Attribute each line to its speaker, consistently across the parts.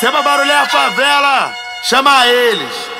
Speaker 1: Seba barulhar a favela, chama eles.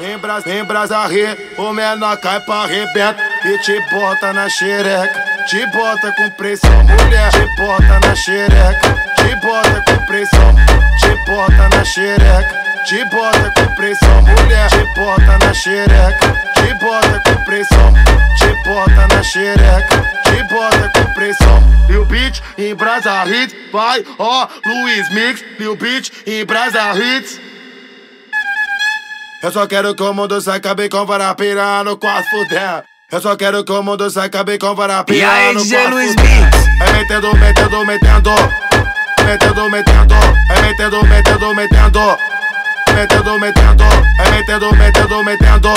Speaker 1: Em, Bras, em Brasarre, o menor cai pra arrebenta e te bota na xereca. Te bota com pressão, mulher. Te bota na xereca. Te bota com pressão. Te bota na xereca. Te bota com pressão, mulher. Te bota na xereca. Te bota com pressão. Te bota na xereca. Te bota com pressão. Lil Beat em Hits. Vai, ó, Luiz Mix. Lil Beat em Hits. Eu só quero que o mundo se acabe com vara pirando, quase fuder. Eu só quero que o mundo se acabe com vara pirando,
Speaker 2: E aí, DJ Luiz
Speaker 1: fuder.
Speaker 2: Beats?
Speaker 1: É metendo, metendo, metendo. Metendo, metendo. É metendo, metendo, metendo. Metendo, metendo. É metendo, metendo, metendo.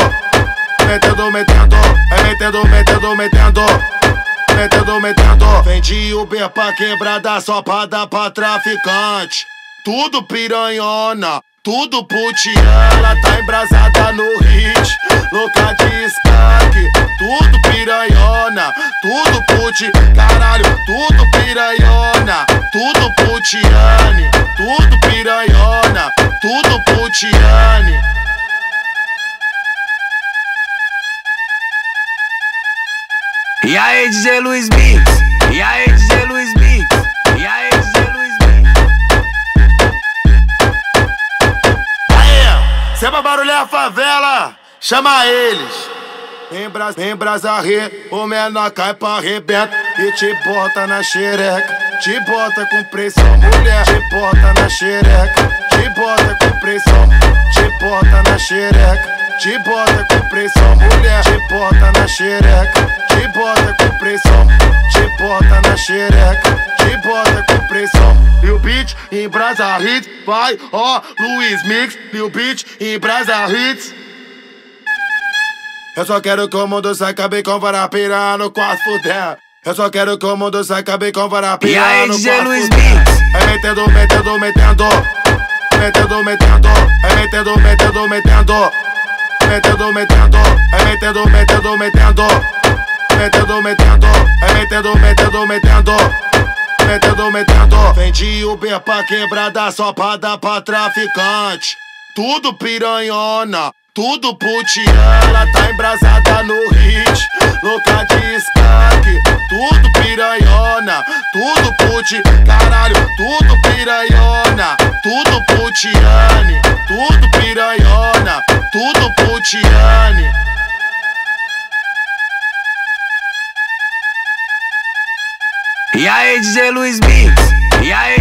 Speaker 1: Metendo, metendo. É metendo, metendo, metendo. Metendo, metendo. Vendi B pra quebrada só pra dar pra traficante. Tudo piranhona, tudo putiana. Tá embrasada no hit, louca de skunk. Tudo piranhona, tudo puti. Caralho, tudo piranhona, tudo putiane. Tudo piranhona, tudo
Speaker 2: E aí, DJ Luiz Mix? E aí, DJ Luiz Mix? E aí, DJ Luiz Mix?
Speaker 1: Aê, Seba barulhar a favela, chama eles. Em, Bras, em Brasarre, o menor cai pra arrebenta e te bota na xereca. Te bota com pressão, mulher. Te bota na xereca. Te bota. Bota na xereca. Te bota com pressão, mulher. Te bota na xereca. Te bota com pressão. Te bota na xereca. Te bota com pressão. Lil Beat em Hits. Vai, ó, Luiz Mix. Lil Beat em Hits. Eu só quero que o mundo se acabe com vara pirando, quase fuder. Eu só quero que o mundo se acabe com vara
Speaker 2: E aí,
Speaker 1: pirando,
Speaker 2: DJ
Speaker 1: quase
Speaker 2: Luiz
Speaker 1: fuder. É metendo, metendo, metendo. Metendo, metendo. Metendo, metendo, metendo. Metendo, metendo. É metendo, metendo, metendo. Metendo, metendo. É metendo, metendo, metendo. Metendo, metendo. Vendi B pra quebrada só pra dar pra traficante. Tudo piranhona, tudo putiana. Tá embrasada no hit, louca de skunk. Tudo piranhona, tudo puti. Caralho, tudo piranhona, tudo putiane. Tudo piranhona, tudo putiane.
Speaker 2: E aí, DJ Luiz Mix? E aí,